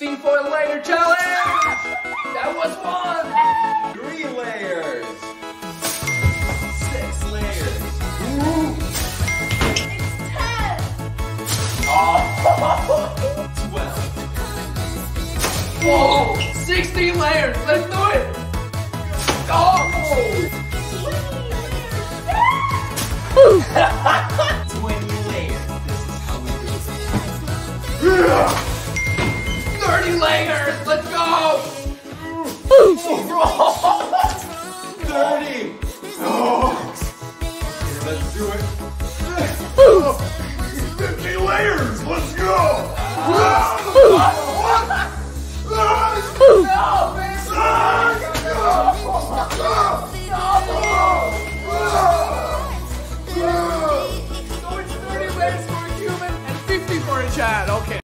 foil layer challenge! That was one! Three layers. Six layers. Twelve. Whoa! 16 layers! Let's do it! Oh! 20 layers. This is how we do it hangers. Let's go. Thirty. Oh. Let's do it. Oh. Fifty layers. Let's go. Oh. Chad, okay.